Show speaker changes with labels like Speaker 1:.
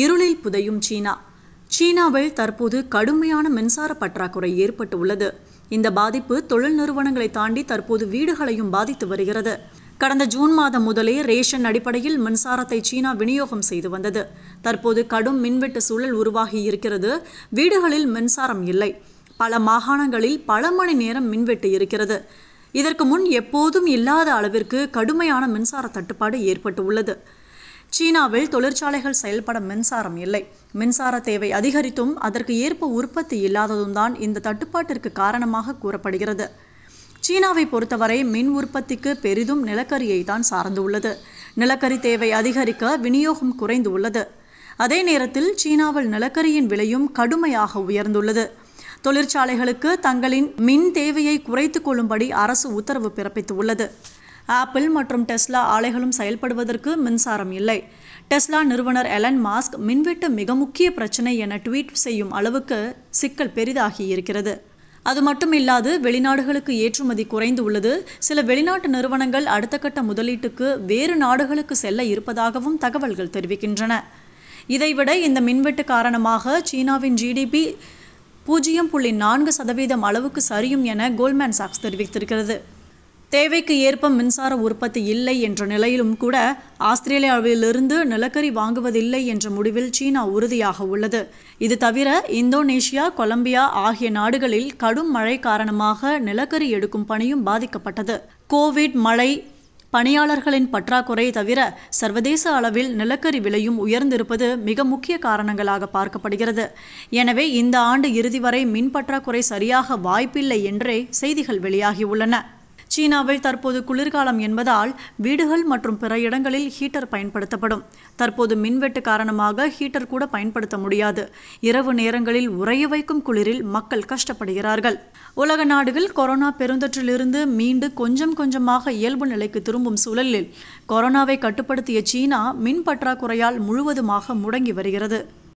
Speaker 1: இருளில் புதையும் சீனா. சீனாவில் தற்போது கடுமையான மின்சார பற்றாக்குறை ஏற்பட்டு உள்ளது இந்த பாதிப்பு தொழில் நிறுவனங்களை தாண்டி தற்போது வீடுகளையும் பாதித்து வருகிறது. கடந்த ஜூன் மாதம் முதலே ரேஷன் அடிப்படையில் மின்சாரத்தை சீனா விநியோகம் செய்து வந்தது. தற்போது கடும் மின்வெட்டு சூழல் உருவாகி இருக்கிறது. வீடுகளில் மின்சாரம் இல்லை. பல மாகாணங்களில் பல மணி நேரம் மின்வெட்டு இருக்கிறது. இதற்கு முன் எப்போதும் இல்லாத அளவிற்கு கடுமையான மின்சார தட்டுப்பாடு ஏற்பட்டு உள்ளது சீனாவில் தொழிற்சாலைகள் செயல்பட மின்சாரம் இல்லை. மின்சார தேவை அதிகரித்தும் அதற்கு ஏற்ப உற்பத்தி இல்லாததும் தான் இந்த தட்டுப்பாட்டிற்கு காரணமாக கூறப்படுகிறது. சீனாவை பொறுத்தவரை மின் உற்பத்திக்கு பெரிதும் நிலக்கரியை தான் சார்ந்துள்ளது. நிலக்கரி தேவை அதிகரிக்க விநியோகம் குறைந்து உள்ளது அதே நேரத்தில் சீனாவில் நிலக்கரியின் விலையும் கடுமையாக உயர்ந்துள்ளது. தொழிற்சாலைகளுக்கு தங்களின் மின் தேவையை குறைத்து கொள்ளும்படி அரசு உத்தரவு பிறப்பித்துள்ளது. ஆப்பிள் மற்றும் டெஸ்லா ஆலைகளும் செயல்படுவதற்கு மின்சாரம் இல்லை. டெஸ்லா நிறுவனர் எலன் மாஸ்க் மின்வெட்டு மிக முக்கிய பிரச்சனை என ட்வீட் செய்யும் அளவுக்கு சிக்கல் பெரிதாகி இருக்கிறது. அது மட்டும் இல்லாது வெளிநாடுகளுக்கு ஏற்றுமதி குறைந்து உள்ளது. சில வெளிநாட்டு நிறுவனங்கள் அடுத்த கட்ட முதலீட்டுக்கு வேறு நாடுகளுக்கு செல்ல இருப்பதாகவும் தகவல்கள் தெரிவிக்கின்றன. இதைவிட இந்த மின்வெட்டு காரணமாக சீனாவின் ஜிடிபி பூஜ்ஜியம் புள்ளி நான்கு சதவீதம் அளவுக்கு சரியும் என கோல்மேன் சாக்ஸ் தெரிவித்திருக்கிறது. தேவைக்கு ஏற்ப மின்சார உற்பத்தி இல்லை என்ற நிலையிலும் கூட ஆஸ்திரேலியாவிலிருந்து நிலக்கரி வாங்குவதில்லை என்ற முடிவில் சீனா உறுதியாக உள்ளது. இது தவிர இந்தோனேஷியா கொலம்பியா ஆகிய நாடுகளில் கடும் மழை காரணமாக நிலக்கரி எடுக்கும் பணியும் பாதிக்கப்பட்டது. கோவிட் மழை பணியாளர்களின் பற்றாக்குறை தவிர சர்வதேச அளவில் நிலக்கரி விலையும் உயர்ந்திருப்பது மிக முக்கிய காரணங்களாக பார்க்கப்படுகிறது. எனவே இந்த ஆண்டு இறுதி வரை மின் பற்றாக்குறை சரியாக வாய்ப்பில்லை என்றே செய்திகள் வெளியாகியுள்ளன. சீனாவில் தற்போது குளிர்காலம் என்பதால் வீடுகள் மற்றும் பிற இடங்களில் ஹீட்டர் பயன்படுத்தப்படும். தற்போது மின்வெட்டு காரணமாக ஹீட்டர் கூட பயன்படுத்த முடியாது. இரவு நேரங்களில் உறைய வைக்கும் குளிரில் மக்கள் கஷ்டப்படுகிறார்கள். உலக நாடுகள் கொரோனா பெருந்தொற்றிலிருந்து மீண்டு கொஞ்சம் கொஞ்சமாக இயல்பு நிலைக்கு திரும்பும் சூழலில் கொரோனாவை கட்டுப்படுத்திய சீனா மின் பற்றாக்குறையால் முழுவதுமாக முடங்கி வருகிறது.